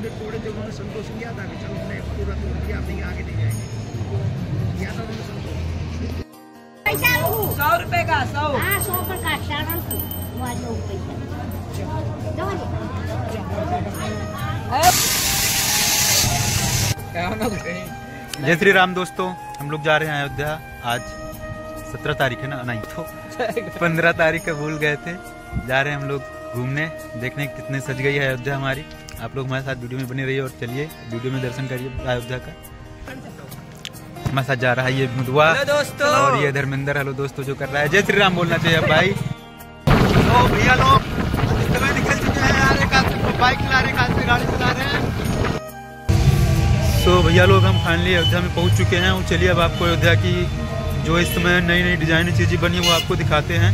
मंदिर तोड़े थे उन्होंने संतोष किया था कि चलो हमने पूरा तोड़ दिया अब नहीं आगे नहीं जाएँगे। किया था उन्होंने संतोष। सौ रुपए का सौ। हाँ सौ पर काट सारण को जय श्री राम दोस्तों हम लोग जा रहे हैं अयोध्या। आज सत्रह तारीख है ना? नहीं तो पंद्रह तारीख का भूल गए थे। जा रहे हैं हम लोग। घूमने देखने कितने सज गई है अयोध्या हमारी। आप लोग हमारे साथ वीडियो में बने रहिए और चलिए वीडियो में दर्शन करिए अयोध्या का। हमारे साथ जा रहा है ये मुदुआ दोस्तों। और ये धर्मेंद्र हेलो दोस्तों जो कर रहा है। जय श्री राम बोलना चाहिए भाई। तो भैया लोग निकल चुके हैं यार एक हाथ से बाइक चला रहे एक हाथ से गाड़ी चला रहे हैं। सो भैया लोग हम फाइनली अयोध्या में पहुँच चुके हैं। और चलिए अब आपको अयोध्या की जो इस समय नई नई डिज़ाइनिंग चीज़ें बनी है वो आपको दिखाते हैं।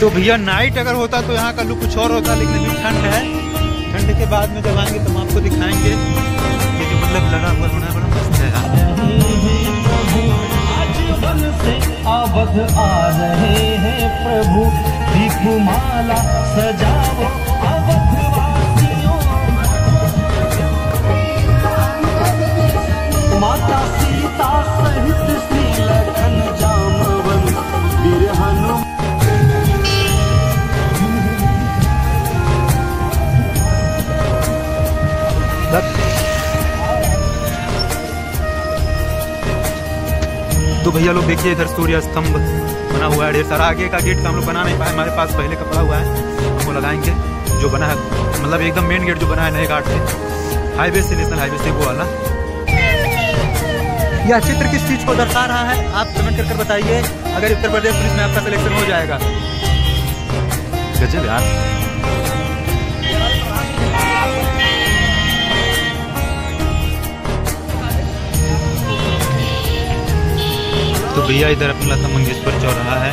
तो भैया नाइट अगर होता तो यहाँ का लुक कुछ और होता, लेकिन अभी ठंड है। ठंड के बाद में जब आएँगे तो हम आपको दिखाएँगे। ये जो मतलब लगा हुआ होना बड़ा मस्त है। आ रहे हैं प्रभु, दीपमाला सजाओ तो भैया लोग देखिए इधर सूर्य स्तंभ बना हुआ है, ढेर सारा। आगे का गेट का हम लोग बना नहीं पाए, हमारे पास पहले का पड़ा हुआ है हम वो लगाएँगे, जो बना है मतलब एकदम मेन गेट जो बना है, नए घाट से हाईवे से नेशनल हाईवे से वो वाला। यह चित्र किस चीज़ को दर्शा रहा है, आप कमेंट कर बताइए। अगर उत्तर प्रदेश पुलिस में आपका सिलेक्शन हो जाएगा। गजब यार। तो भैया इधर अपना लता मंगेशकर चौराहा है।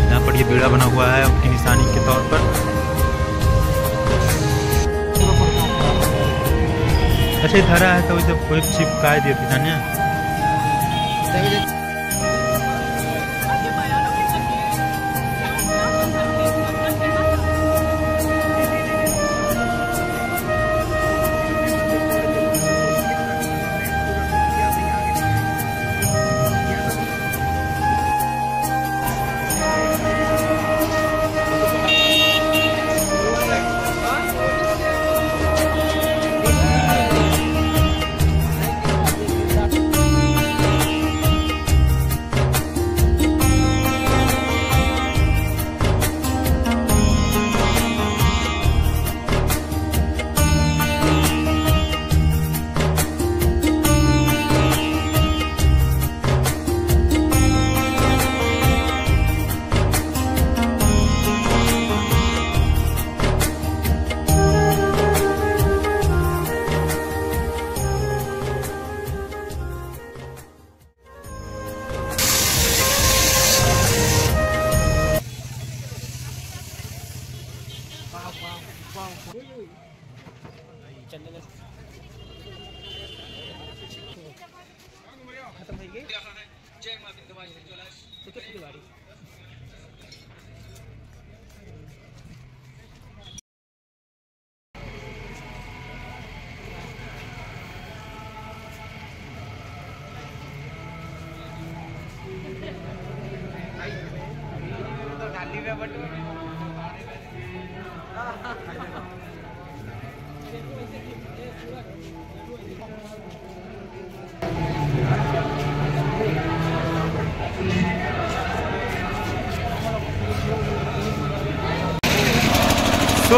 यहाँ पर ये बेड़ा बना हुआ है उनकी निशानी के तौर पर। अच्छा धरा है तो जब कोई चिपकाए दिए थे जानिए तो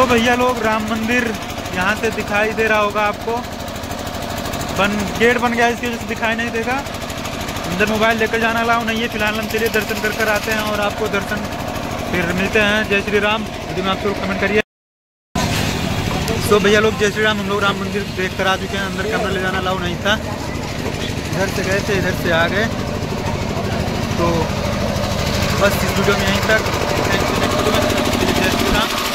भैया लोग, राम मंदिर यहाँ से दिखाई दे रहा होगा आपको। बन, गेट बन गया इसकी वजह से दिखाई नहीं देगा। अंदर मोबाइल लेकर जाना अलाउ नहीं है, फ़िलहाल हम चलिए दर्शन कर कर आते हैं और आपको दर्शन फिर मिलते हैं। जय श्री राम। में आप लोग कमेंट करिए। तो भैया लोग, जय श्री राम। हम लोग राम मंदिर देख कर आ चुके हैं। अंदर कैमरा ले जाना अलाउ नहीं था। इधर से गए थे, इधर से आ गए। तो बस इस वीडियो में यहीं तक। नेक्स्ट वीडियो में जय श्री राम।